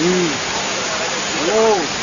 Mm. Whoa.